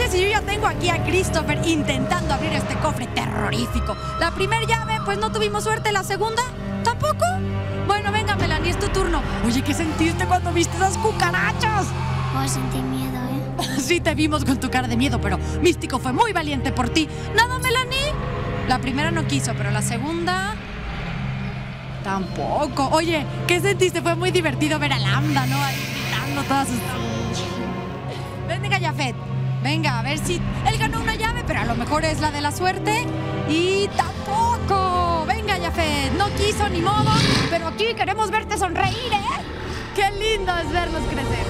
manches, y yo ya tengo aquí a Christopher intentando abrir este cofre terrorífico. La primera llave, pues no tuvimos suerte. La segunda, tampoco. Bueno, venga, Melanie, es tu turno. Oye, ¿qué sentiste cuando viste esas cucarachas? Oh, sentí miedo, ¿eh? Sí, te vimos con tu cara de miedo, pero Místico fue muy valiente por ti. ¿Nada, Melanie? La primera no quiso, pero la segunda... Tampoco. Oye, ¿qué sentiste? Fue muy divertido ver a Lambda, ¿no? Ahí gritando todas sus... Venga, a ver si... Él ganó una llave, pero a lo mejor es la de la suerte. Y tampoco. Venga, Jafet. No quiso ni modo, pero aquí queremos verte sonreír, ¿eh? Qué lindo es vernos crecer.